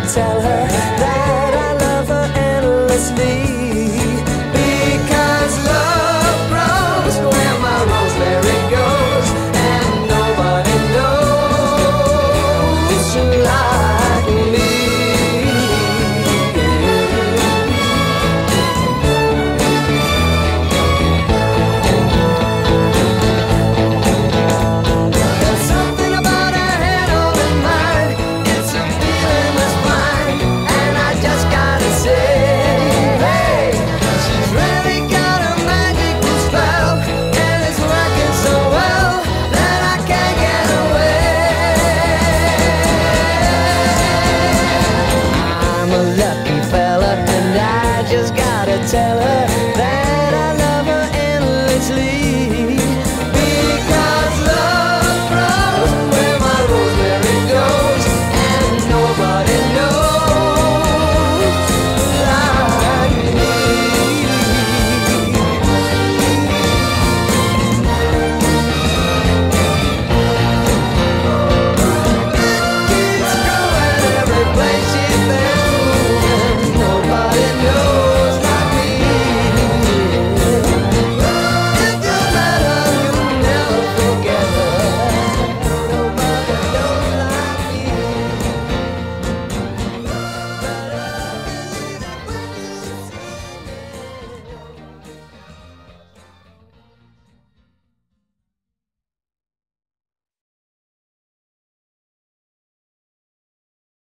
to tell her that. that